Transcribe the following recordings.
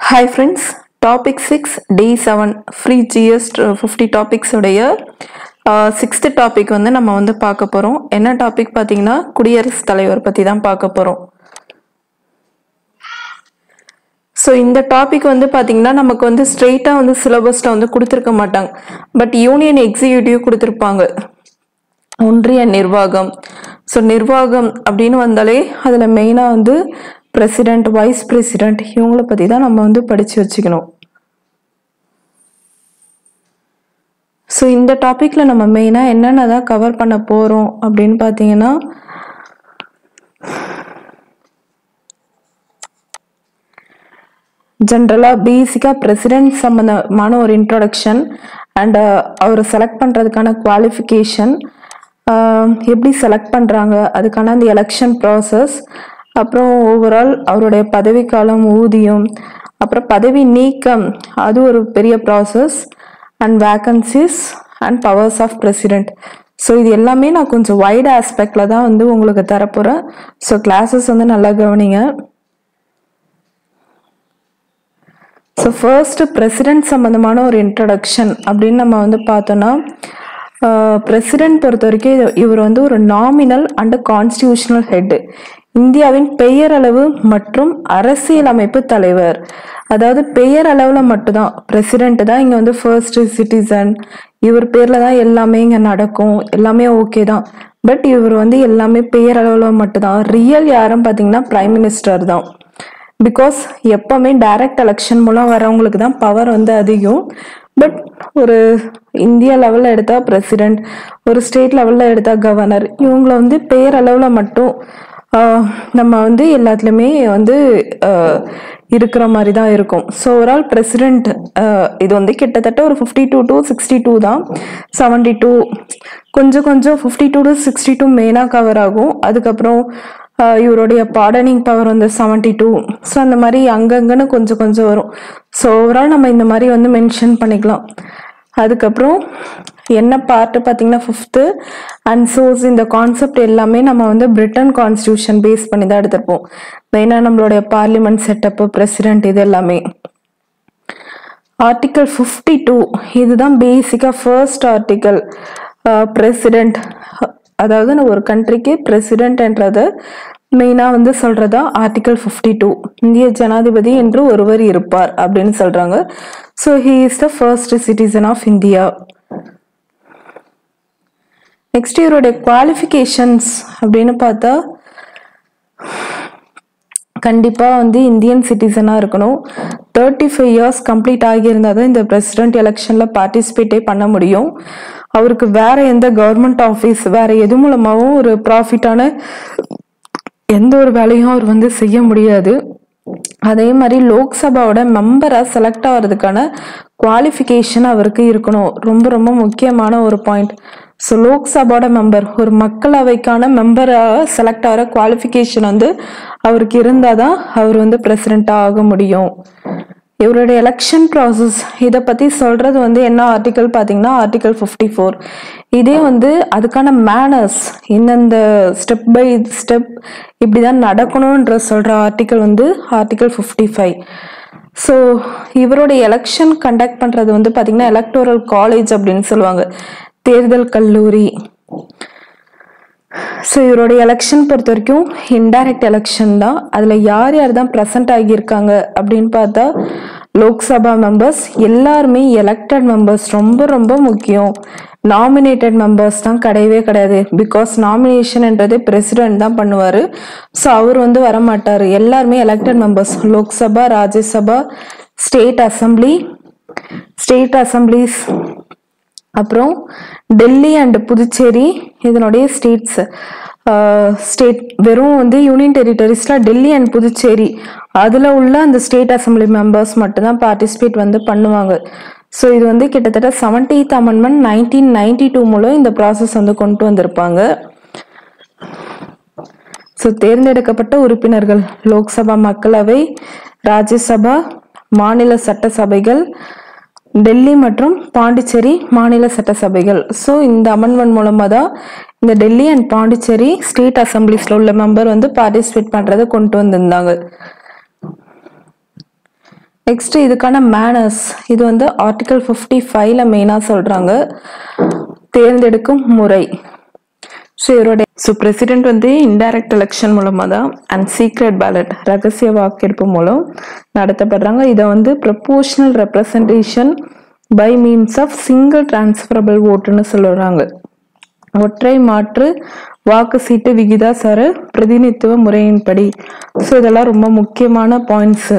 Hi friends topic six to seven free GS fifty டாபிக்ஸுடைய sixth topic வந்து நம்ம வந்து பார்க்க போகிறோம் என்ன டாபிக் பார்த்தீங்கன்னா குடியரசுத் தலைவர் பற்றி தான் பார்க்க போகிறோம் ஸோ இந்த டாபிக் வந்து பார்த்திங்கன்னா நமக்கு வந்து ஸ்ட்ரெயிட்டாக வந்து சிலபஸில் வந்து கொடுத்துருக்க மாட்டாங்க. பட் யூனியன் எக்ஸிக்யூட்டிவ் கொடுத்துருப்பாங்க. ஒன்றிய நிர்வாகம். ஸோ நிர்வாகம் அப்படின்னு வந்தாலே அதில் மெயினாக வந்து பிரசிடெண்ட் வைஸ் பிரசிடெண்ட் இவங்கள பற்றி தான் நம்ம வந்து படித்து வச்சுக்கணும். ஸோ இந்த டாப்பிக்கில் நம்ம மெயினாக என்னென்ன தான் கவர் பண்ண போகிறோம் அப்படின்னு பார்த்தீங்கன்னா ஜென்ரலாக பேசிக்காக பிரசிடென்ட் சம்மந்தமான ஒரு இன்ட்ரொடக்ஷன் அண்ட் uh, அவரை செலக்ட் பண்ணுறதுக்கான குவாலிஃபிகேஷன் எப்படி செலக்ட் பண்ணுறாங்க அதுக்கான அந்த எலெக்ஷன் ப்ராசஸ் அப்புறம் ஓவரால் அவருடைய பதவிக்காலம் ஊதியம் அப்புறம் பதவி நீக்கம் அது ஒரு பெரிய process and vacancies and powers of president so இது எல்லாமே நான் கொஞ்சம் வைட் ஆஸ்பெக்டில் தான் வந்து உங்களுக்கு தரப்போகிறேன் ஸோ கிளாஸஸ் வந்து நல்லா கவனிங்க. ஸோ ஃபர்ஸ்ட்டு பிரசிடென்ட் சம்மந்தமான ஒரு இன்ட்ரடக்ஷன் அப்படின்னு நம்ம வந்து பார்த்தோன்னா பிரசிடென்ட் பொறுத்த வரைக்கும் இவர் வந்து ஒரு நாமினல் அண்ட் கான்ஸ்டியூஷனல் ஹெட்டு இந்தியாவின் பெயரளவு மற்றும் அரசியலமைப்பு தலைவர். அதாவது பெயர் அளவில் மட்டும்தான். பிரசிடெண்ட் தான் இங்கே வந்து ஃபர்ஸ்ட் சிட்டிசன் இவர் பேரில் தான் எல்லாமே இங்கே நடக்கும். எல்லாமே ஓகே தான். பட் இவர் வந்து எல்லாமே பெயர் அளவில் மட்டும்தான். ரியல் யாரும் பார்த்தீங்கன்னா பிரைம் மினிஸ்டர் தான். பிகாஸ் எப்பவுமே டைரக்ட் எலெக்ஷன் மூலம் வரவங்களுக்கு தான் பவர் வந்து அதிகம். பட் ஒரு இந்திய லெவலில் எடுத்தால் பிரசிடெண்ட் ஒரு ஸ்டேட் லெவலில் எடுத்தால் கவர்னர் இவங்களை வந்து பெயர் அளவில் மட்டும் நம்ம வந்து எல்லாத்துலேயுமே வந்து இருக்கிற மாதிரி தான் இருக்கும் ஸோ ஓவரால் பிரசிடெண்ட் இது வந்து கிட்டத்தட்ட ஒரு fifty two to sixty two தான். செவன்டி டூ கொஞ்சம் கொஞ்சம் fifty two to sixty two மெயினாக கவர் ஆகும். அதுக்கப்புறம் இவருடைய பாடனிங் பவர் வந்து செவன்டி டூ ஸோ அந்த மாதிரி அங்கங்கன்னு கொஞ்சம் கொஞ்சம் வரும். ஸோ ஓவரால் நம்ம இந்த மாதிரி வந்து மென்ஷன் பண்ணிக்கலாம். அதுக்கப்புறம் என்ன பார்ட்டு பார்த்தீங்கன்னா ஃபிஃப்த்து அண்ட் சோர்ஸ் இந்த கான்செப்ட் எல்லாமே நம்ம வந்து பிரிட்டன் கான்ஸ்டியூஷன் பேஸ் பண்ணி தான் எடுத்திருப்போம். மெயினாக நம்மளுடைய பார்லிமெண்ட் செட்டப்பு பிரசிடென்ட் இது எல்லாமே. ஆர்டிக்கல் ஃபிஃப்டி டூ இதுதான் பேசிக்காக ஃபர்ஸ்ட் ஆர்டிக்கல் பிரசிடென்ட் அதாவது நான் ஒரு கண்ட்ரிக்கு பிரசிடென்ட்ன்றது மெயினாக வந்து சொல்கிறதா ஆர்டிக்கல் ஃபிஃப்டி டூ இந்திய ஜனாதிபதி என்று ஒருவர் இருப்பார் அப்படின்னு சொல்கிறாங்க so he is the first citizen of India next இவருடைய குவாலிஃபிகேஷன்ஸ் அப்படின்னு பார்த்தா கண்டிப்பாக வந்து இந்தியன் சிட்டிசனாக இருக்கணும். தேர்ட்டி ஃபைவ் இயர்ஸ் கம்ப்ளீட் ஆகியிருந்தால் தான் இந்த பிரசிடென்ட் எலெக்ஷனில் பார்ட்டிசிபேட்டே பண்ண முடியும். அவருக்கு வேற எந்த கவர்மெண்ட் ஆஃபீஸ் வேற எது மூலமாகவும் ஒரு ப்ராஃபிட்டான எந்த ஒரு வேலையும் அவர் வந்து செய்ய முடியாது. அதே மாதிரி லோக்சபாவோட மெம்பராக செலக்ட் ஆகிறதுக்கான குவாலிஃபிகேஷன் அவருக்கு இருக்கணும். ரொம்ப ரொம்ப முக்கியமான ஒரு பாயிண்ட் ஸோ லோக்சபாவோட மெம்பர் ஒரு மக்களவைக்கான மெம்பராக செலக்ட் ஆகிற குவாலிஃபிகேஷன் வந்து அவருக்கு இருந்தால் தான் அவர் வந்து பிரசிடெண்ட்டாக ஆக முடியும். இவருடைய எலெக்ஷன் ப்ராசஸ் இதை பற்றி சொல்கிறது வந்து என்ன ஆர்டிக்கல் பார்த்தீங்கன்னா ஆர்டிக்கல் ஃபிஃப்டி ஃபோர் இதே வந்து அதுக்கான மேனர்ஸ் இந்தந்த ஸ்டெப் பை ஸ்டெப் இப்படி தான் நடக்கணுன்ற சொல்கிற ஆர்டிக்கல் வந்து ஆர்டிக்கல் ஃபிஃப்டி ஃபைவ் ஸோ இவருடைய எலெக்ஷன் கண்டக்ட் பண்ணுறது வந்து பார்த்திங்கன்னா எலக்டோரல் காலேஜ் அப்படின்னு சொல்லுவாங்க. தேர்தல் கல்லூரி. ஸோ இவருடைய எலெக்ஷன் பொறுத்த வரைக்கும் இன்டைரக்ட் எலெக்ஷன் தான். அதில் யார் யார் தான் ப்ரெசன்ட் ஆகியிருக்காங்க அப்படின்னு பார்த்தா லோக்சபா மெம்பர்ஸ் எல்லாருமே எலெக்டட் மெம்பர்ஸ் ரொம்ப ரொம்ப முக்கியம். நாமினேட்டட் மெம்பர்ஸ் தான் கிடையவே கிடையாது. பிகாஸ் நாமினேஷன்ன்றதே பிரசிடென்ட் தான் பண்ணுவார். ஸோ அவர் வந்து வரமாட்டார். எல்லாருமே elected members Lok Sabha Rajya Sabha state assembly state assemblies அப்புறம் டெல்லி அண்ட் புதுச்சேரி இதனுடைய ஸ்டேட்ஸ் ஸ்டேட் வெறும் வந்து யூனியன் டெரிட்டரிஸில் டெல்லி அண்ட் புதுச்சேரி. அதில் உள்ள அந்த ஸ்டேட் அசம்பிளி மெம்பர்ஸ் மட்டும்தான் பார்ட்டிசிபேட் வந்து பண்ணுவாங்க. ஸோ இது வந்து கிட்டத்தட்ட seventeenth amendment nineteen ninety two மூலம் இந்த ப்ராசஸ் வந்து கொண்டு வந்திருப்பாங்க. ஸோ தேர்ந்தெடுக்கப்பட்ட உறுப்பினர்கள் லோக்சபா மக்களவை ராஜ்யசபா மாநில சட்டசபைகள் டெல்லி மற்றும் பாண்டிச்சேரி மாநில சட்டசபைகள். ஸோ இந்த அமெண்ட்மெண்ட் மூலமாக தான் இந்த டெல்லி அண்ட் பாண்டிச்சேரி ஸ்டேட் அசம்பிளிஸில் உள்ள மெம்பர் வந்து பார்ட்டிசிபேட் பண்ணுறதை கொண்டு வந்திருந்தாங்க. நெக்ஸ்ட் இதுக்கான மேனர்ஸ் இது வந்து ஆர்டிகல் ஃபிஃப்டி ஃபைவ்ல மெயினாக சொல்கிறாங்க தேர்ந்தெடுக்கும் முறை. ஸோ இவருடைய ஸோ பிரசிடென்ட் வந்து இன்டைரக்ட் எலெக்ஷன் மூலமாக தான் அண்ட் சீக்ரெட் பேலட் ரகசிய வாக்கெடுப்பு மூலம் நடத்தப்படுறாங்க. இதை வந்து proportional representation by means of single transferable ஓட்டுன்னு சொல்லுறாங்க. ஒற்றை மாற்று வாக்கு சீட்டு விகிதாசார பிரதிநிதித்துவ முறையின்படி. ஸோ இதெல்லாம் ரொம்ப முக்கியமான பாயிண்ட்ஸு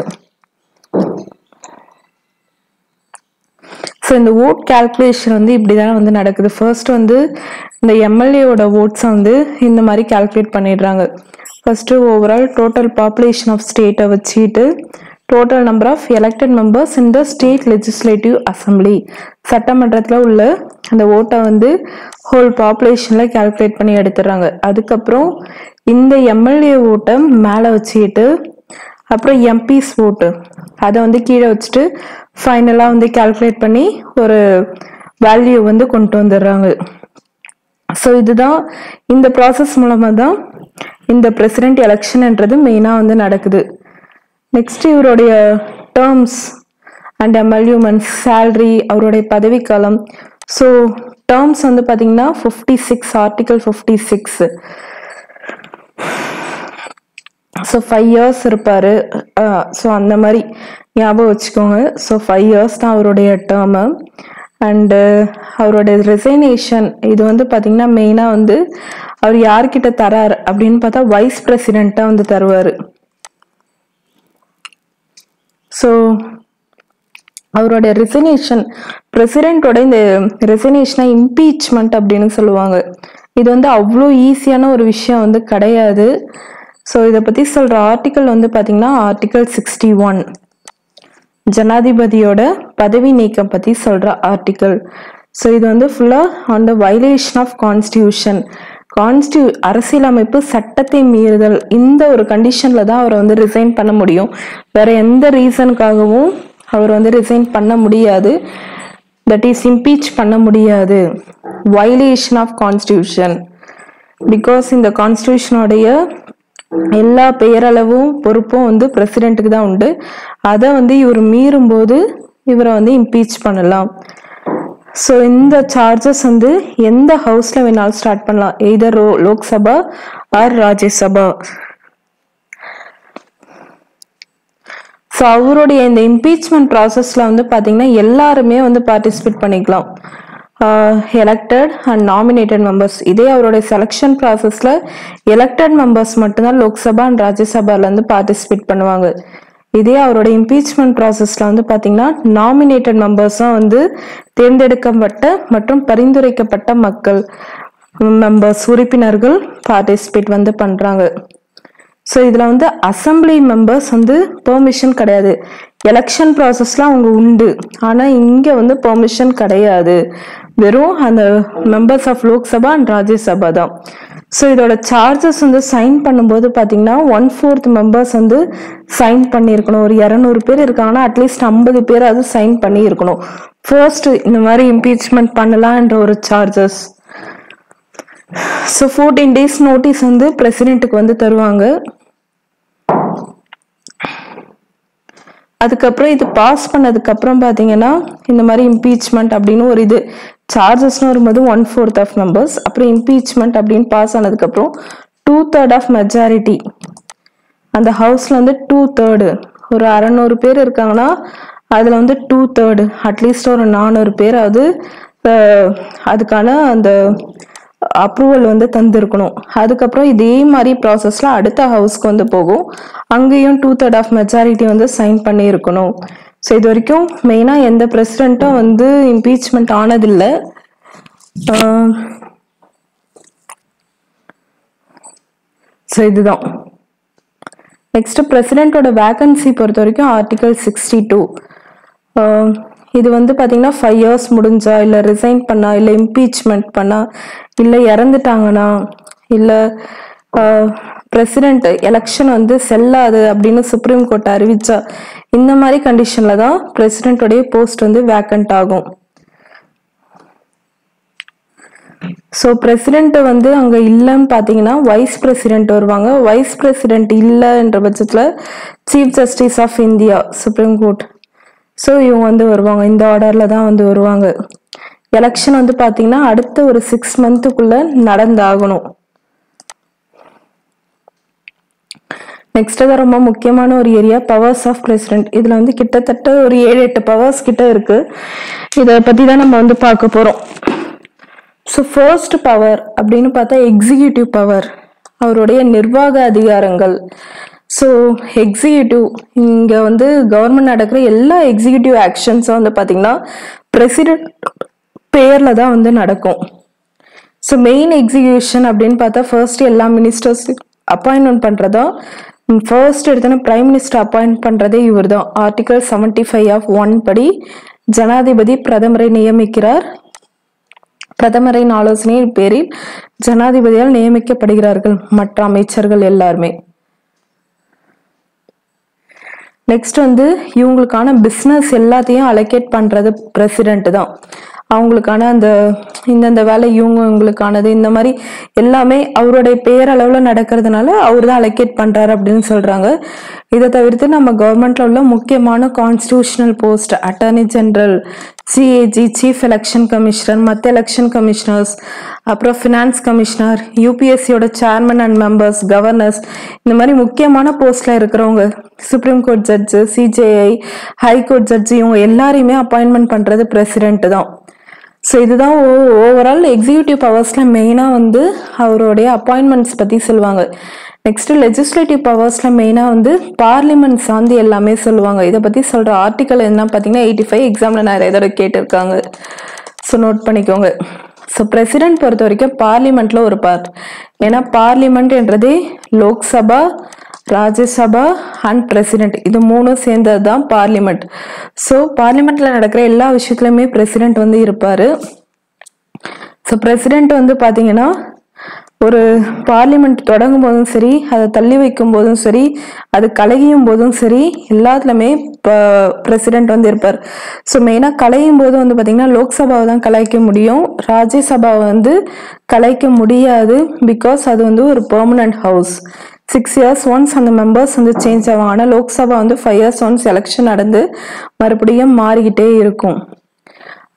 ஸோ இந்த ஓட் கேல்குலேஷன் வந்து இப்படி தான் வந்து நடக்குது. ஃபர்ஸ்ட் வந்து இந்த எம்எல்ஏவோட ஓட்ஸை வந்து இந்த மாதிரி கேல்குலேட் பண்ணிடுறாங்க. First overall total population of ஸ்டேட்டை வச்சுட்டு total number of elected members in the state legislative assembly சட்டமன்றத்தில் உள்ள அந்த ஓட்டை வந்து ஹோல் பாப்புலேஷனில் கால்குலேட் பண்ணி எடுத்துடுறாங்க. அதுக்கப்புறம் இந்த எம்எல்ஏ ஓட்டை மேலே வச்சுக்கிட்டு அப்புறம் எம்பிஸ் ஓட்டு அதை வந்து கீழே வச்சுட்டு ஃபைனலாக வந்து கால்குலேட் பண்ணி ஒரு வேல்யூ வந்து கொண்டு வந்துடுறாங்க. ஸோ இதுதான் இந்த ப்ராசஸ் மூலமாக தான் இந்த பிரசிடெண்ட் எலெக்ஷன்ன்றது மெயினாக வந்து நடக்குது. நெக்ஸ்ட் இவருடைய டேர்ம்ஸ் அண்ட் எமல்யூமெண்ட்ஸ் சேல்ரி அவருடைய பதவிக்காலம். ஸோ டேர்ம்ஸ் வந்து பார்த்தீங்கன்னா fifty six article fifty six so five years இருப்பார். ஸோ அந்த மாதிரி ஞாபகம் வச்சுக்கோங்க. ஸோ ஃபைவ் இயர்ஸ் தான் அவருடைய டேர்மு அண்டு அவருடைய ரிசைனேஷன் இது வந்து பார்த்திங்கன்னா மெயினாக வந்து அவர் யார்கிட்ட தரார் அப்படின்னு பார்த்தா வைஸ் பிரசிடெண்ட்டாக வந்து தருவார். ஸோ அவருடைய ரிசைனேஷன் பிரசிடெண்ட்டோட இந்த ரிசைனேஷனை இம்பீச்மெண்ட் அப்படின்னு சொல்லுவாங்க. இது வந்து அவ்வளோ ஈஸியான ஒரு விஷயம் வந்து கிடையாது. ஸோ இதை பற்றி சொல்கிற ஆர்டிக்கல் வந்து பார்த்தீங்கன்னா ஆர்டிக்கல் சிக்ஸ்டி ஒன் ஜனாதிபதியோட பதவி நீக்கம் பற்றி சொல்கிற ஆர்டிக்கல் ஸோ இது வந்து ஃபுல்லாக on the violation of constitution கான்ஸ்டியூ அரசியலமைப்பு சட்டத்தை மீறுதல் இந்த ஒரு கண்டிஷனில் தான் அவரை வந்து ரிசைன் பண்ண முடியும். வேற எந்த ரீசனுக்காகவும் அவர் வந்து ரிசைன் பண்ண முடியாது. தட் இஸ் இம்பீச் பண்ண முடியாது. வயலேஷன் ஆஃப் கான்ஸ்டியூஷன் பிகாஸ் இந்த கான்ஸ்டியூஷனுடைய எல்லா பெயரளவும் பொறுப்பும் வந்து பிரசிடென்ட்டுக்கு தான் உண்டு. அதை வந்து இவர் மீறும்போது இவரை வந்து இம்பீச் பண்ணலாம். ஸோ இந்த சார்ஜஸ் வந்து எந்த ஹவுஸ்ல வேணாலும் ஸ்டார்ட் பண்ணலாம். Either Lok Sabha or Rajya Sabha. So அவருடைய இந்த இம்பீச்மெண்ட் ப்ராசஸ்ல வந்து பார்த்தீங்கன்னா எல்லாருமே வந்து பார்ட்டிசிபேட் பண்ணிக்கலாம். எலெக்டட் அண்ட் நாமினேட்டட் மெம்பர்ஸ் இதே அவருடைய செலெக்ஷன் ப்ராசஸில் எலெக்டட் மெம்பர்ஸ் மட்டும்தான் லோக்சபா அண்ட் ராஜ்யசபாலேருந்து பார்ட்டிசிபேட் பண்ணுவாங்க. இதே அவரோட இம்பீச்மெண்ட் ப்ராசஸில் வந்து பார்த்திங்கன்னா நாமினேட்டட் மெம்பர்ஸும் வந்து தேர்ந்தெடுக்கப்பட்ட மற்றும் பரிந்துரைக்கப்பட்ட மக்கள் மெம்பர்ஸ் உறுப்பினர்கள் பார்ட்டிசிபேட் வந்து பண்ணுறாங்க ஸோ இதில் வந்து அசம்பிளி மெம்பர்ஸ் வந்து பெர்மிஷன் கிடையாது. எலெக்ஷன் ப்ராசஸ்லாம் அவங்க உண்டு. ஆனால் இங்கே வந்து பெர்மிஷன் கிடையாது. வெறும் அந்த members of Lok Sabha and Rajya Sabha தான். ஸோ இதோட சார்ஜஸ் வந்து சைன் பண்ணும்போது பார்த்தீங்கன்னா ஒன் ஃபோர்த் மெம்பர்ஸ் வந்து சைன் பண்ணியிருக்கணும். ஒரு இரநூறு பேர் இருக்காங்கன்னா அட்லீஸ்ட் ஐம்பது பேர் அது சைன் பண்ணியிருக்கணும். ஃபர்ஸ்ட் இந்த மாதிரி இம்பீச்மெண்ட் பண்ணலான்ற ஒரு charges so fourteen days notice வந்து பிரசிடென்ட்டுக்கு வந்து தருவாங்க. அதுக்கப்புறம் இது பாஸ் பண்ணதுக்கப்புறம் பார்த்தீங்கன்னா இந்த மாதிரி இம்பீச்மெண்ட் அப்படின்னு ஒரு இது சார்ஜஸ்னு வரும்போது ஒன் ஃபோர்த் ஆஃப் மெம்பர்ஸ் அப்புறம் இம்பீச்மெண்ட் அப்படின்னு பாஸ் ஆனதுக்கப்புறம் டூ தேர்ட் ஆஃப் மெஜாரிட்டி அந்த ஹவுஸில் வந்து டூ தேர்டு ஒரு அறநூறு பேர் இருக்காங்கன்னா அதில் வந்து டூ தேர்டு அட்லீஸ்ட் ஒரு நானூறு பேர் அது அதுக்கான அந்த அப்ரூவல் வந்து தந்திருக்கணும். அதுக்கப்புறம் இதே மாதிரி ப்ராசஸில் அடுத்த ஹவுஸ்க்கு வந்து போகும். அங்கேயும் டூ தேர்ட் ஆஃப் மெஜாரிட்டி வந்து சைன் பண்ணியிருக்கணும். ஸோ இது வரைக்கும் மெயினாக எந்த பிரசிடெண்ட்டும் வந்து இம்பீச்மெண்ட் ஆனதில்லை. ஸோ இதுதான். நெக்ஸ்ட் பிரசிடெண்ட்டோட வேகன்சி பொறுத்த வரைக்கும் ஆர்டிகல் சிக்ஸ்டி டூ இது வந்து பார்த்தீங்கன்னா ஃபைவ் இயர்ஸ் முடிஞ்சா இல்லை ரிசைன் பண்ணா இல்லை இம்பீச்மெண்ட் பண்ணா இல்லை இறந்துட்டாங்கன்னா இல்லை பிரசிடென்ட் எலெக்ஷன் வந்து செல்லாது அப்படின்னு சுப்ரீம் கோர்ட் அறிவிச்சா இந்த மாதிரி கண்டிஷன்ல தான் பிரசிடென்ட்டோடைய போஸ்ட் வந்து வேக்கண்ட் ஆகும். ஸோ பிரசிடென்ட் வந்து அங்கே இல்லைன்னு பார்த்தீங்கன்னா வைஸ் பிரசிடென்ட் வருவாங்க. வைஸ் பிரசிடென்ட் இல்லைன்ற பட்சத்தில் chief justice of India supreme court so இவங்க வந்து வருவாங்க. இந்த ஆர்டரில் தான் வந்து வருவாங்க. எலெக்ஷன் வந்து பார்த்தீங்கன்னா அடுத்த ஒரு சிக்ஸ் மந்த்துக்குள்ளே நடந்தாகணும். நெக்ஸ்ட் தான் ரொம்ப முக்கியமான ஒரு ஏரியா பவர்ஸ் ஆஃப் பிரசிடென்ட் இதில் வந்து கிட்டத்தட்ட ஒரு ஏழு எட்டு பவர்ஸ் கிட்ட இருக்கு. இதை பற்றி தான் நம்ம வந்து பார்க்க போகிறோம் ஸோ ஃபர்ஸ்ட் பவர் அப்படின்னு பார்த்தா எக்ஸிக்யூட்டிவ் பவர் அவருடைய நிர்வாக அதிகாரங்கள். ஸோ எக்ஸிக்யூட்டிவ் இங்கே வந்து கவர்மெண்ட் நடக்கிற எல்லா எக்ஸிக்யூட்டிவ் ஆக்ஷன்ஸும் வந்து பார்த்தீங்கன்னா பிரசிடென்ட் பேரில் தான் வந்து நடக்கும். ஸோ மெயின் எக்ஸிக்யூஷன் அப்படின்னு பார்த்தா ஃபர்ஸ்ட் எல்லா மினிஸ்டர்ஸ் அப்பாயின்மெண்ட் பண்ணுறதா ஃபர்ஸ்ட் எடுத்தோன்னா பிரைம் மினிஸ்டர் அப்பாயிண்ட் பண்ணுறதே இவர் தான் article seventy five of one படி ஜனாதிபதி பிரதமரை நியமிக்கிறார். பிரதமரின் ஆலோசனையின் பேரில் ஜனாதிபதியால் நியமிக்கப்படுகிறார்கள் மற்ற அமைச்சர்கள் எல்லாருமே. நெக்ஸ்ட் வந்து இவங்களுக்கான பிஸ்னஸ் எல்லாத்தையும் அலோகேட் பண்றது பிரசிடென்ட் தான். அவங்களுக்கான அந்த இந்தந்த வேலை இவங்க இவங்களுக்கானது இந்த மாதிரி எல்லாமே அவருடைய பேரளவில் நடக்கிறதுனால அவர் தான் அலோகேட் பண்ணுறாரு அப்படின்னு சொல்கிறாங்க இதை தவிர்த்து நம்ம கவர்மெண்ட்டில் உள்ள முக்கியமான constitutional post attorney general CAG chief election commissioner மற்ற எலெக்ஷன் கமிஷனர்ஸ் அப்புறம் ஃபினான்ஸ் கமிஷனர் யூபிஎஸ்சியோட சேர்மன் அண்ட் மெம்பர்ஸ் கவர்னர்ஸ் இந்த மாதிரி முக்கியமான போஸ்டில் இருக்கிறவங்க supreme court judge CJI high court judge இவங்க எல்லாரையுமே அப்பாயின்மெண்ட் பண்ணுறது பிரசிடென்ட்டு தான். ஸோ இதுதான் ஓ ஓவரால் எக்ஸிக்யூட்டிவ் பவர்ஸில் மெயினாக வந்து அவருடைய அப்பாயின்மெண்ட்ஸ் பற்றி சொல்லுவாங்க. நெக்ஸ்ட்டு லெஜிஸ்லேட்டிவ் பவர்ஸில் மெயினாக வந்து பார்லிமெண்ட் சார்ந்து எல்லாமே சொல்லுவாங்க. இதை பற்றி சொல்கிற ஆர்டிக்கல் என்ன பார்த்தீங்கன்னா எயிட்டி ஃபைவ் எக்ஸாமில் நிறைய தடவை கேட்டிருக்காங்க. ஸோ நோட் பண்ணிக்கோங்க. ஸோ பிரசிடென்ட் பொறுத்த வரைக்கும் பார்லிமெண்ட்டில் ஒரு பார்ட் ஏன்னா பார்லிமெண்ட்ன்றதே லோக்சபா ராஜ்யசபா அண்ட் பிரசிடென்ட் இது மூணும் சேர்ந்தது தான் பார்லிமெண்ட் ஸோ பார்லிமெண்ட்ல நடக்கிற எல்லா விஷயத்துலையுமே பிரசிடென்ட் வந்து இருப்பார். ஸோ பிரசிடென்ட் வந்து பார்த்தீங்கன்னா ஒரு பார்லிமெண்ட் தொடங்கும் போதும் சரி அதை தள்ளி வைக்கும் போதும் சரி அது கலையும் போதும் சரி எல்லாத்துலயுமே பிரசிடென்ட் வந்து இருப்பார். ஸோ மெயினாக கலையும் போது வந்து பார்த்தீங்கன்னா லோக்சபாவை தான் கலைக்க முடியும். ராஜ்யசபாவை வந்து கலைக்க முடியாது பிகாஸ் அது வந்து ஒரு permanent house six years once அந்த மெம்பர்ஸ் வந்து சேஞ்ச் ஆகும் ஆனால் லோக்சபா வந்து ஃபைவ் இயர்ஸ் ஒன்ஸ் எலெக்ஷன் நடந்து மறுபடியும் மாறிக்கிட்டே இருக்கும்.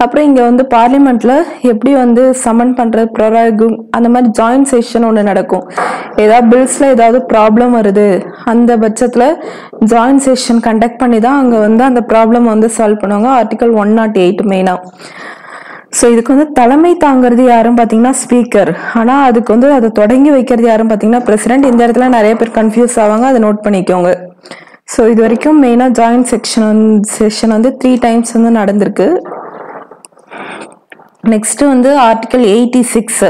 அப்புறம் இங்கே வந்து பார்லிமெண்ட்ல எப்படி வந்து சமன் பண்ணுறது ப்ரொராகும் அந்த மாதிரி ஜாயின்ட் செஷன் ஒன்று நடக்கும். ஏதாவது பில்ஸில் ஏதாவது ப்ராப்ளம் வருது அந்த பட்சத்தில் ஜாயின்ட் செஷன் கண்டக்ட் பண்ணி தான் அங்கே வந்து அந்த ப்ராப்ளம் வந்து சால்வ் பண்ணுவாங்க. ஆர்டிகல் ஒன் நாட் எயிட் மெயினா ஸோ இதுக்கு வந்து தலைமை தாங்கிறது யாரும் பார்த்தீங்கன்னா ஸ்பீக்கர் ஆனால் அதுக்கு வந்து அதை தொடங்கி வைக்கிறது யாரும் பார்த்தீங்கன்னா பிரசிடென்ட் இந்த இடத்துல நிறைய பேர் கன்ஃபியூஸ் ஆவாங்க. அதை நோட் பண்ணிக்கோங்க. ஸோ இது வரைக்கும் மெயினாக ஜாயின்ட் செக்ஷன் செஷன் வந்து த்ரீ டைம்ஸ் வந்து நடந்திருக்கு. நெக்ஸ்ட் வந்து ஆர்டிகல் எயிட்டி சிக்ஸ்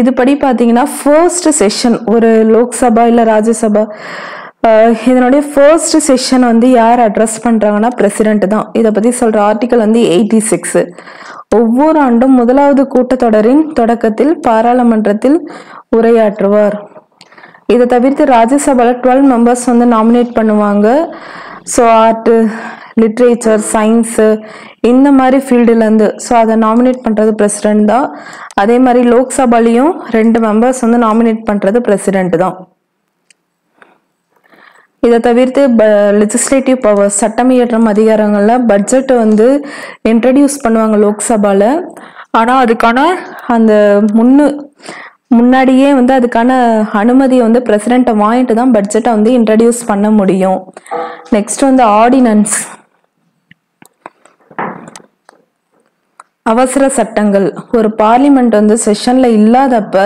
இதுபடி பார்த்தீங்கன்னா ஃபர்ஸ்ட் செஷன் ஒரு லோக்சபா இல்லை ராஜ்யசபா இதனுடைய ஃபர்ஸ்ட் செஷன் வந்து யார் அட்ரஸ் பண்ணுறாங்கன்னா பிரசிடென்ட் தான். இதை பற்றி சொல்கிற ஆர்டிக்கல் வந்து எயிட்டி சிக்ஸு ஒவ்வொரு ஆண்டும் முதலாவது கூட்டத்தொடரின் தொடக்கத்தில் பாராளுமன்றத்தில் உரையாற்றுவார். இதை தவிர்த்து ராஜ்யசபால டுவெல் மெம்பர்ஸ் வந்து நாமினேட் பண்ணுவாங்க. ஸோ ஆர்ட்டு லிட்ரேச்சர் சயின்ஸு இந்த மாதிரி ஃபீல்டுலேருந்து ஸோ அதை நாமினேட் பண்ணுறது பிரசிடென்ட் தான். அதே மாதிரி லோக்சபாலையும் ரெண்டு மெம்பர்ஸ் வந்து நாமினேட் பண்ணுறது பிரசிடென்ட் தான். இதை தவிர்த்து ப லெஜிஸ்லேட்டிவ் பவர் சட்டம் இயற்றும் அதிகாரங்களில் பட்ஜெட்டை வந்து இன்ட்ரடியூஸ் பண்ணுவாங்க லோக்சபாவில் ஆனால் அதுக்கான அந்த முன்னு முன்னாடியே வந்து அதுக்கான அனுமதியை வந்து பிரசிடெண்ட்டை வாங்கிட்டு தான் பட்ஜெட்டை வந்து இன்ட்ரடியூஸ் பண்ண முடியும். நெக்ஸ்ட் வந்து ஆர்டினன்ஸ் அவசர சட்டங்கள். ஒரு பார்லிமெண்ட் வந்து செஷன்ல இல்லாதப்ப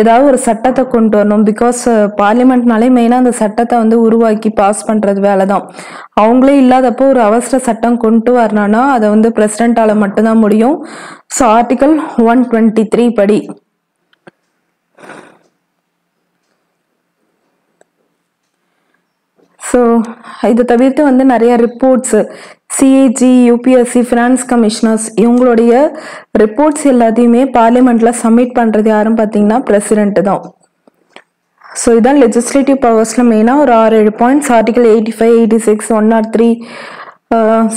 ஏதாவது ஒரு சட்டத்தை கொண்டு வரணும். பிகாஸ் பார்லிமெண்ட்னாலே மெயினாக அந்த சட்டத்தை வந்து உருவாக்கி பாஸ் பண்ணுறது வேலை தான். அவங்களே இல்லாதப்போ ஒரு அவசர சட்டம் கொண்டு வரணும்னா அதை வந்து பிரசிடென்ட்டால மட்டும்தான் முடியும். So article one twenty three படி. ஸோ இதை தவிர்த்து வந்து நிறைய reports CAG UPSC finance commissioners இவங்களுடைய ரிப்போர்ட்ஸ் எல்லாத்தையுமே பார்லிமெண்ட்டில் சப்மிட் பண்ணுறது யாரும் பார்த்தீங்கன்னா பிரசிடென்ட்டு தான். ஸோ இதான் லெஜிஸ்லேட்டிவ் பவர்ஸில் மெயினாக ஒரு ஆறு ஏழு points article eighty five eighty six one nought three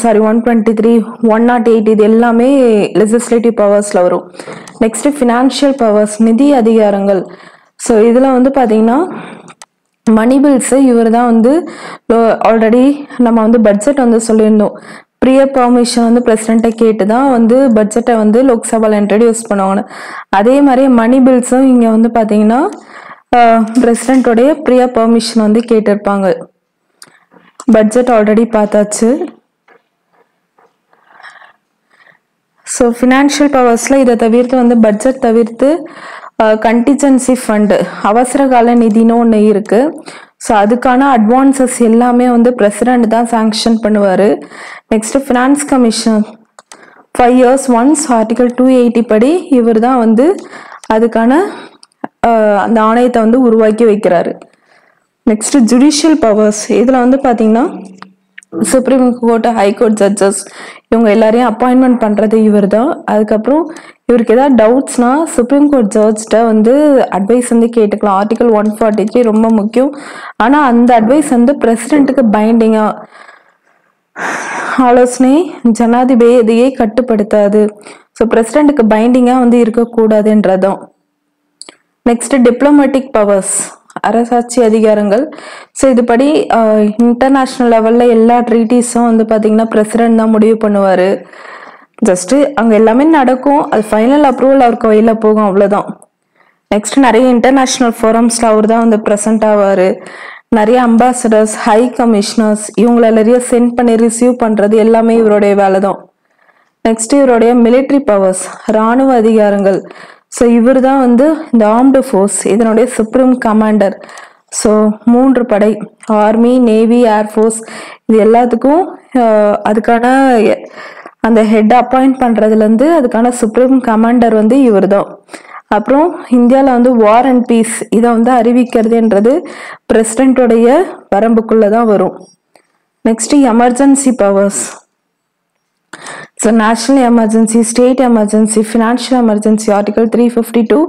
sorry one twenty three one nought eight இது எல்லாமே லெஜிஸ்லேட்டிவ் பவர்ஸில் வரும். நெக்ஸ்ட்டு ஃபினான்ஷியல் பவர்ஸ் நிதி அதிகாரங்கள். ஸோ இதில் வந்து பார்த்தீங்கன்னா மணி பில்ஸு இவர் தான் வந்து ஆல்ரெடி நம்ம வந்து பட்ஜெட் வந்து சொல்லியிருந்தோம். ப்ரிய பர்மிஷன் வந்து பிரசிடெண்ட்டை கேட்டு தான் வந்து பட்ஜெட்டை வந்து லோக்சபாவில் இன்ட்ரடியூஸ் பண்ணுவாங்க அதே மாதிரி மணி பில்ஸும் இங்கே வந்து பார்த்தீங்கன்னா பிரசிடெண்ட்டோடைய ப்ரிய பர்மிஷன் வந்து கேட்டிருப்பாங்க. பட்ஜெட் ஆல்ரெடி பார்த்தாச்சு. ஸோ ஃபினான்ஷியல் பவர்ஸில் இதை தவிர்த்து வந்து பட்ஜெட் தவிர்த்து கண்டிஜென்சி ஃபண்டு அவசர கால நிதின்னு ஒன்று இருக்குது ஸோ அதுக்கான அட்வான்சஸ் எல்லாமே வந்து பிரசிடெண்ட் தான் சாங்ஷன் பண்ணுவார். Next finance commission five years once article two eighty படி இவர் தான் வந்து அதுக்கான அந்த ஆணையத்தை வந்து உருவாக்கி வைக்கிறாரு. நெக்ஸ்ட் ஜுடிஷியல் பவர்ஸ் இதில் வந்து பார்த்தீங்கன்னா சுப்ரீம் கோர்ட் ஹைகோர்ட் ஜட்ஜஸ் இவங்க எல்லாரையும் அப்பாயின்மெண்ட் பண்ணுறது இவர் தான் அதுக்கப்புறம் இவருக்கு ஏதாவது டவுட்ஸ்னால் சுப்ரீம் கோர்ட் ஜட்ஜ்கிட்ட வந்து அட்வைஸ் வந்து கேட்டுக்கலாம். ஆர்டிகல் ஒன் ஃபார்ட்டி த்ரீ ரொம்ப முக்கியம். ஆனால் அந்த அட்வைஸ் வந்து பிரசிடெண்ட்டுக்கு பைண்டிங்காக ஆலோசனை ஜனாதிபதியை கட்டுப்படுத்தாது. ஸோ பிரசிடெண்ட்டுக்கு பைண்டிங்காக வந்து இருக்கக்கூடாதுன்றதும் நெக்ஸ்ட் டிப்ளமேட்டிக் பவர்ஸ் அரசாட்சி அதிகாரங்கள். ஸோ இதுபடி இன்டர்நேஷ்னல் லெவலில் எல்லா ட்ரீட்டிஸும் வந்து பார்த்திங்கன்னா பிரசிடென்ட் தான் முடிவு பண்ணுவார். ஜஸ்ட்டு அங்கே எல்லாமே நடக்கும். அது ஃபைனல் அப்ரூவல் அவர் கையில் போகும் அவ்வளோதான் நெக்ஸ்ட் நிறைய இன்டர்நேஷ்னல் ஃபோரம்ஸில் அவர் தான் வந்து ப்ரெசென்ட் ஆவார். நிறைய அம்பாசடர்ஸ் ஹை கமிஷனர்ஸ் இவங்கள நிறைய சென்ட் பண்ணி ரிசீவ் பண்ணுறது எல்லாமே இவருடைய வேலை தான் நெக்ஸ்ட் இவருடைய மிலிட்ரி பவர்ஸ் ராணுவ அதிகாரங்கள். ஸோ இவர் தான் வந்து இந்த ஆர்ம்டு ஃபோர்ஸ் இதனுடைய சுப்ரீம் கமாண்டர் ஸோ மூன்று படை ஆர்மி நேவி ஏர்ஃபோர்ஸ் இது எல்லாத்துக்கும் அதுக்கான அந்த ஹெட் அப்பாயிண்ட் பண்ணுறதுலேருந்து அதுக்கான சுப்ரீம் கமாண்டர் வந்து இவர் தான் அப்புறம் இந்தியாவில் வந்து வார் அண்ட் பீஸ் இதை வந்து அறிவிக்கிறதுன்றது பிரசிடென்ட்டோடைய வரம்புக்குள்ளே தான் வரும். Next emergency powers so national emergency state emergency financial emergency article three fifty two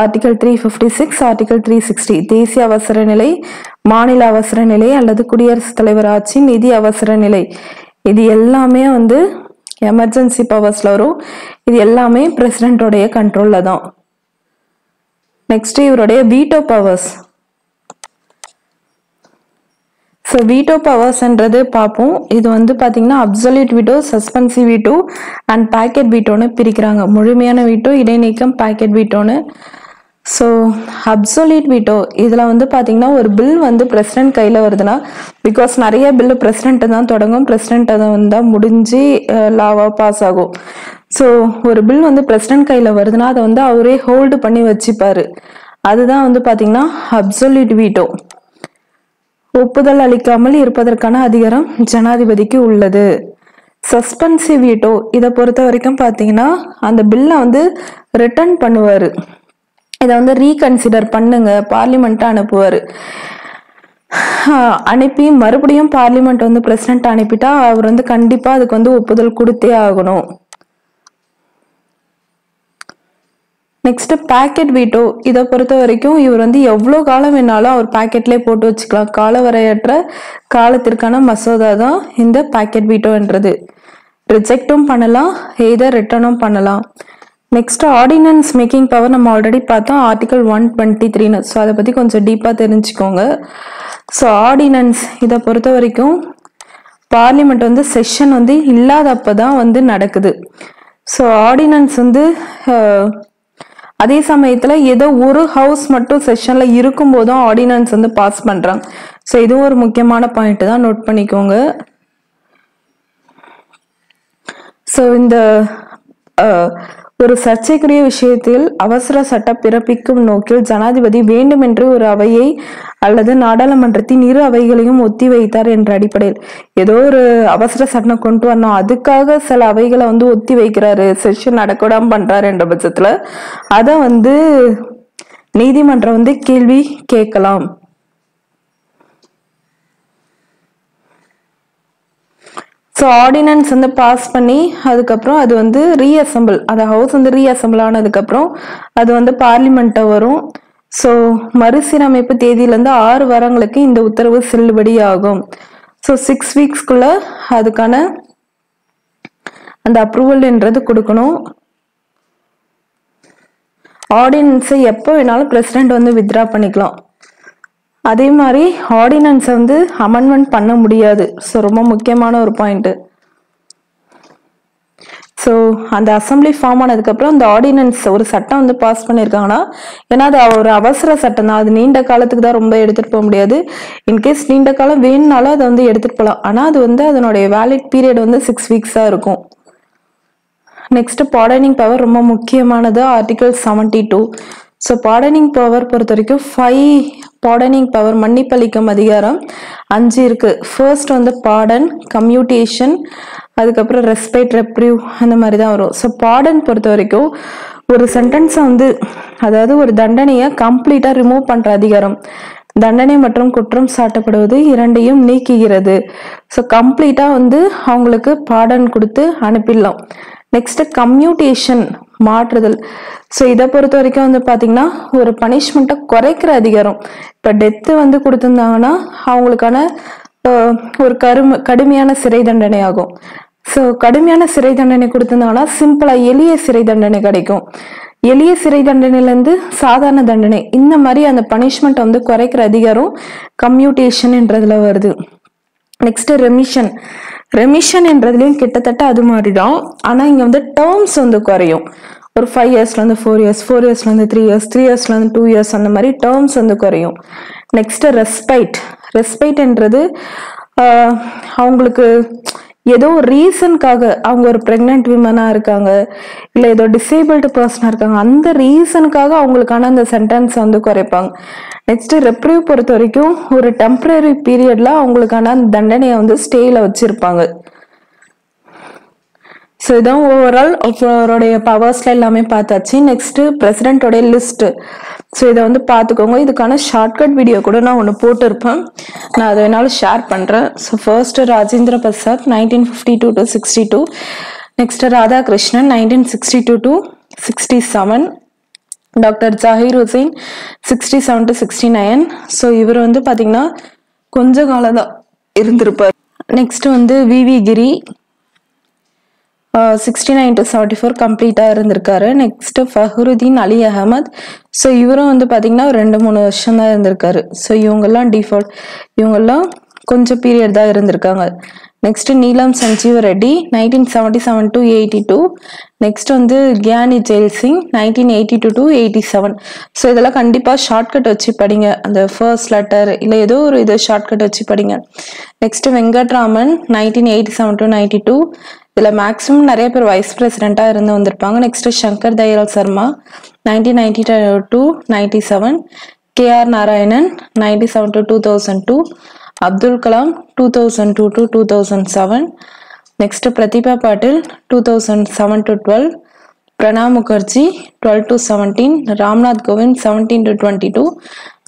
article three fifty six article three sixty தேசிய அவசர நிலை மாநில அவசர நிலை அல்லது குடியரசுத் தலைவர் ஆட்சி நிதி அவசர நிலை. இது எல்லாமே வந்து எமர்ஜென்சி பவர்ஸில் வரும். இது எல்லாமே பிரசிடென்ட்டோடைய கண்ட்ரோலில் தான். நெக்ஸ்ட் இவருடைய வீட்டோ பவர்ஸ் ஸோ வீட்டோ பவர்ஸ்ன்றது பார்ப்போம் இது வந்து பார்த்தீங்கன்னா absolute veto suspensive veto and pocket வீட்டோன்னு பிரிக்கிறாங்க. முழுமையான வீட்டோ இடைநீக்கம் பேக்கெட் வீட்டோன்னு ஸோ அப்சொலியூட் வீட்டோ இதில் வந்து பார்த்தீங்கன்னா ஒரு பில் வந்து பிரசிடென்ட் கையில் வருதுன்னா பிகாஸ் நிறைய பில்லு பிரசிடென்ட்டு தான் தொடங்கும். பிரசிடென்ட் அதை வந்து முடிஞ்சு லாவாக பாஸ் ஆகும். ஸோ ஒரு பில் வந்து பிரசிடென்ட் கையில் வருதுன்னா அதை வந்து அவரே ஹோல்டு பண்ணி வச்சுப்பார். அதுதான் வந்து பார்த்தீங்கன்னா அப்சொல்யூட் வீட்டோ ஒப்புதல் அளிக்காமல் இருப்பதற்கான அதிகாரம் ஜனாதிபதிக்கு உள்ளது. சஸ்பென்சிவ் வீட்டோ இதை பொறுத்த வரைக்கும் பார்த்தீங்கன்னா அந்த பில்லை வந்து ரிட்டர்ன் பண்ணுவார். இதை வந்து ரீகன்சிடர் பண்ணுங்க பார்லிமெண்ட்டை அனுப்புவார். அனுப்பி மறுபடியும் பார்லிமெண்ட் வந்து பிரசிடென்ட் அனுப்பிட்டா அவர் வந்து கண்டிப்பாக அதுக்கு வந்து ஒப்புதல் கொடுத்தே ஆகணும். நெக்ஸ்ட் பேக்கெட் வீட்டோ இதை பொறுத்த வரைக்கும் இவர் வந்து எவ்வளோ காலம் வேணாலும் அவர் பேக்கெட்லேயே போட்டு வச்சுக்கலாம். காலவரையற்ற காலத்திற்கான மசோதா தான் இந்த பேக்கெட் வீட்டோன்றது ரிஜெக்டும் பண்ணலாம் எய்தர் ரிட்டர்னும் பண்ணலாம். நெக்ஸ்ட் ஆர்டினன்ஸ் மேக்கிங் பவர் நம்ம ஆல்ரெடி பார்த்தோம். ஆர்டிகல் ஒன் டுவெண்ட்டி த்ரீன்னு ஸோ அதை பற்றி கொஞ்சம் டீப்பாக தெரிஞ்சுக்கோங்க. ஸோ ஆர்டினன்ஸ் இதை பொறுத்த வரைக்கும் பார்லிமெண்ட் வந்து செஷன் வந்து இல்லாதப்போ தான் வந்து நடக்குது. ஸோ ஆர்டினன்ஸ் வந்து அதே சமயத்தில் ஏதோ ஒரு ஹவுஸ் மட்டும் செஷனில் இருக்கும்போதும் ஆர்டினன்ஸ் வந்து பாஸ் பண்ணுறாங்க ஸோ இதுவும் ஒரு முக்கியமான பாயிண்ட் தான். நோட் பண்ணிக்கோங்க. ஸோ இந்த ஒரு சர்ச்சைக்குரிய விஷயத்தில் அவசர சட்டம் பிறப்பிக்கும் நோக்கில் ஜனாதிபதி வேண்டுமென்று ஒரு அவையை அல்லது நாடாளுமன்றத்தின் இரு அவைகளையும் ஒத்தி வைத்தார் என்ற அடிப்படையில். ஏதோ ஒரு அவசர சட்டம் கொண்டு வரணும். அதுக்காக சில அவைகளை வந்து ஒத்தி வைக்கிறாரு. செஷன் நடக்கூடாம பண்றாரு என்ற பட்சத்துல. அதை வந்து நீதிமன்றம் வந்து கேள்வி கேட்கலாம். ஸோ ஆர்டினன்ஸ் வந்து பாஸ் பண்ணி அதுக்கப்புறம் அது வந்து ரீஅசம்பிள் அந்த ஹவுஸ் வந்து ரீஅசம்பிள் ஆனதுக்கப்புறம் அது வந்து பார்லிமெண்ட்டை வரும். ஸோ மறுசீரமைப்பு தேதியிலேருந்து ஆறு வாரங்களுக்கு இந்த உத்தரவு செல்லுபடி ஆகும் ஸோ சிக்ஸ் வீக்ஸ்க்குள்ளே அதுக்கான அந்த அப்ரூவல்ன்றது கொடுக்கணும். ஆர்டினன்ஸை எப்போ வேணாலும் பிரசிடென்ட் வந்து வித்ரா பண்ணிக்கலாம். அதே மாதிரி ஆர்டினன்ஸை வந்து அமெண்ட்மெண்ட் பண்ண முடியாது. ஸோ ரொம்ப முக்கியமான ஒரு பாயிண்ட்டு ஸோ அந்த அசம்பிளி ஃபார்ம் ஆனதுக்கப்புறம் அந்த ஆர்டினன்ஸ் ஒரு சட்டம் வந்து பாஸ் பண்ணியிருக்காங்கன்னா ஏன்னா அது ஒரு அவசர சட்டம் தான். அது நீண்ட காலத்துக்கு தான் ரொம்ப எடுத்துகிட்டு போக முடியாது. இன்கேஸ் நீண்ட காலம் வேணும்னாலும் அதை வந்து எடுத்துகிட்டு போகலாம். ஆனால் அது வந்து அதனுடைய வேலிட் பீரியட் வந்து சிக்ஸ் வீக்ஸாக இருக்கும். நெக்ஸ்ட் பாடனிங் பவர் ரொம்ப முக்கியமானது article seventy two so pardoning power பொறுத்த வரைக்கும் ஃபைவ் பாடனிங் பவர் மன்னிப்பளிக்கும் அதிகாரம் அஞ்சு இருக்குது ஃபர்ஸ்ட் வந்து பாடன் கம்யூட்டேஷன் அதுக்கப்புறம் ரெஸ்பெக்ட் ரெப்ரியூ அந்த மாதிரி தான் வரும். ஸோ பாடன் பொறுத்த வரைக்கும் ஒரு சென்டென்ஸை வந்து அதாவது ஒரு தண்டனையை கம்ப்ளீட்டாக ரிமூவ் பண்ணுற அதிகாரம். தண்டனை மற்றும் குற்றம் சாட்டப்படுவது இரண்டையும் நீக்குகிறது. ஸோ கம்ப்ளீட்டாக வந்து அவங்களுக்கு பாடன் கொடுத்து அனுப்பிடலாம். நெக்ஸ்ட்டு கம்யூட்டேஷன் மாற்றுதல். ஸோ இதை பொறுத்த வரைக்கும் வந்து பார்த்தீங்கன்னா ஒரு பனிஷ்மெண்ட்டை குறைக்கிற அதிகாரம். இப்போ டெத்து வந்து கொடுத்துருந்தாங்கன்னா அவங்களுக்கான ஒரு கரும கடுமையான சிறை தண்டனை ஆகும். ஸோ கடுமையான சிறை தண்டனை கொடுத்துருந்தாங்கன்னா சிம்பிளாக எளிய சிறை தண்டனை கிடைக்கும். எளிய சிறை தண்டனையிலேருந்து சாதாரண தண்டனை. இந்த மாதிரி அந்த பனிஷ்மெண்ட் வந்து குறைக்கிற அதிகாரம் கம்யூட்டேஷன்ன்றதுல வருது. நெக்ஸ்ட் ரெமிஷன் ரெமிஷன் என்றதுலையும் கிட்டத்தட்ட அது மாதிரி தான் ஆனால் இங்கே வந்து டேர்ம்ஸ் வந்து குறையும். ஒரு ஃபைவ் இயர்ஸ்லேருந்து ஃபோர் இயர்ஸ் ஃபோர் இயர்ஸ்லேருந்து த்ரீ இயர்ஸ் த்ரீ இயர்ஸ்லேருந்து டூ இயர்ஸ் அந்த மாதிரி டேர்ம்ஸ் வந்து குறையும். நெக்ஸ்ட்டு ரெஸ்பைட் ரெஸ்பைட்ன்றது அவங்களுக்கு ஏதோ ரீசனுக்காக அவங்க ஒரு ப்ரெக்னென்ட் விமனாக இருக்காங்க இல்லை ஏதோ டிசேபிள்டு பர்சனாக இருக்காங்க அந்த ரீசனுக்காக அவங்களுக்கான அந்த சென்டென்ஸ் வந்து குறைப்பாங்க. நெக்ஸ்ட் ரெப்ரிவ் பொறுத்த வரைக்கும் ஒரு டெம்ப்ரரி பீரியடில் அவங்களுக்கான அந்த தண்டனையை வந்து ஸ்டேயில் வச்சுருப்பாங்க. ஸோ இதான் ஓவரால் அவரோடைய பவர்ஸ்ல எல்லாமே பார்த்தாச்சு. நெக்ஸ்ட்டு பிரசிடென்ட்டோடைய லிஸ்ட்டு ஸோ இதை வந்து பார்த்துக்கோங்க. இதுக்கான ஷார்ட்கட் வீடியோ கூட நான் ஒன்று போட்டிருப்பேன். நான் அதை வேணாலும் ஷேர் பண்ணுறேன் so first Rajendra Prasad nineteen fifty two to sixty two next Radhakrishnan nineteen sixty two to sixty seven doctor Zakir Hussain sixty seven to sixty nine so இவர் வந்து பார்த்தீங்கன்னா கொஞ்ச காலம் தான் இருந்திருப்பார். நெக்ஸ்ட் வந்து VV Giri sixty nine to seventy four கம்ப்ளீட்டாக இருந்திருக்காரு. நெக்ஸ்ட்டு ஃபஹருதீன் அலி அகமது ஸோ இவரும் வந்து பார்த்தீங்கன்னா ஒரு ரெண்டு மூணு வருஷம் தான் இருந்திருக்காரு. ஸோ இவங்கெல்லாம் டிஃபால்ட் இவங்கெல்லாம் கொஞ்சம் பீரியட் தான் இருந்திருக்காங்க. Next Neelam Sanjiva Reddy nineteen seventy seven to eighty two next வந்து Giani Zail Singh nineteen eighty two to eighty seven so இதெல்லாம் கண்டிப்பாக ஷார்ட்கட் வச்சு படிங்க. அந்த ஃபர்ஸ்ட் லெட்டர் இல்லை ஏதோ ஒரு இது ஷார்ட்கட் வச்சு படிங்க. Next Venkataraman nineteen eighty seven to ninety two இதில் மேக்ஸிமம் நிறைய பேர் வைஸ் பிரசிடெண்ட்டாக இருந்து வந்திருப்பாங்க. Next Shankar Dayal Sharma nineteen ninety two ninety seven KR Narayanan ninety seven to two thousand two Abdul Kalam two thousand two to two thousand seven next Pratibha Patil two thousand seven to twelve Pranab Mukherjee twelve to seventeen Ramnath Kovind seventeen to twenty two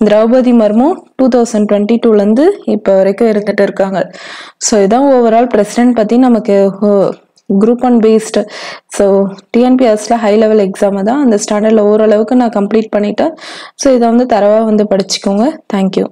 Droupadi Murmu two thousand twenty டூலேருந்து இப்போ வரைக்கும் இருந்துட்டு இருக்காங்க. So இதான் overall president பற்றி நமக்கு group one based so டிஎன்பிஎஸ்சில் high level exam தான். அந்த ஸ்டாண்டர்டில் ஓரளவுக்கு நான் கம்ப்ளீட் பண்ணிட்டேன். ஸோ இதை வந்து தரவாக வந்து படிச்சுக்கோங்க. தேங்க்யூ